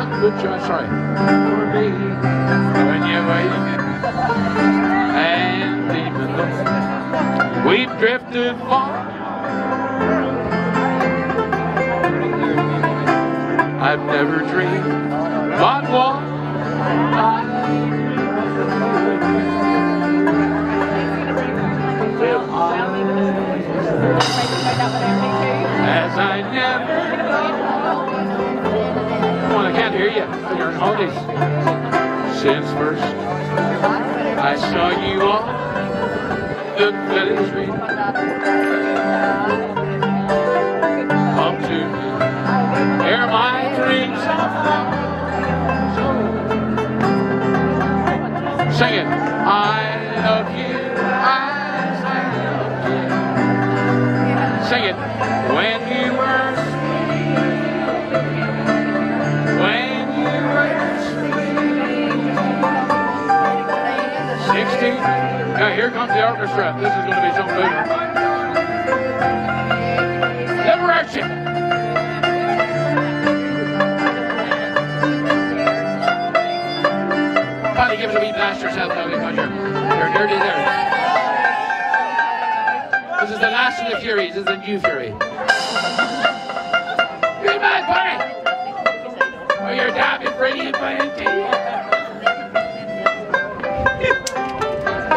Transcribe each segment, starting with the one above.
For me, when you wait, and even though we've drifted far, I've never dreamed but one. On holidays. Since first I saw you on the village street. Come to me, hear my dreams Sing it. I love you as I love you. Sing it. When you were 16. Now here comes the orchestra. This is going to be so big. action. Probably give it a wee blast yourself now because you're, you're nearly there. This is the last of the Fureys. This is the new Furey. Be my buddy! Oh, you're dabbing, brilliant, by indeed.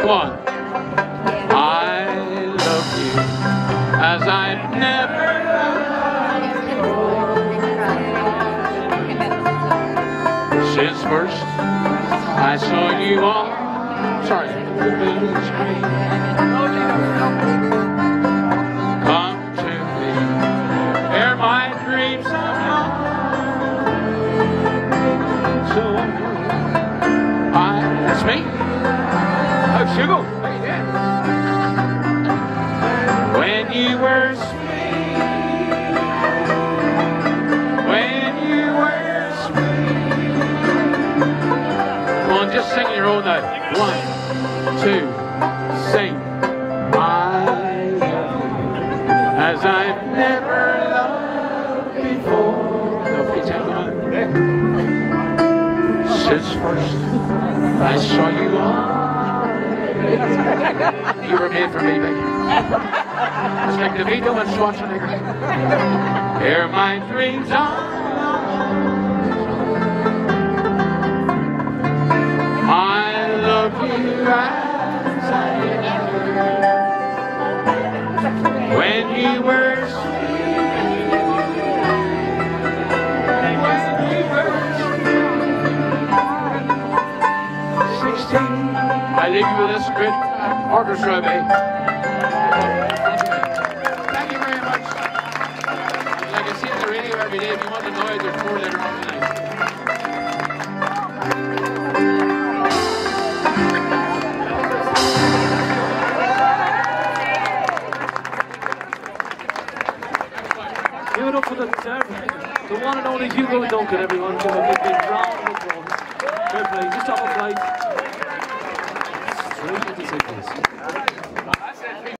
On. I love you as I've never since first I saw you on. Sorry. Come to me, hear my dreams of So I, that's me. One, two, sing. I as I've never loved before. Since first I saw you on. You were made for me, baby. It's like DeVito and Schwarzenegger. Hear my dreams on. As I. When were 16. I leave you with this great orchestra, babe. Thank you very much. Like I see on the radio every day, if you want to know it, there's four later on Give it up for the, the one and only Hugo Duncan, everyone. Give a big, big round of applause. Fair play, just off a flight. Straight into.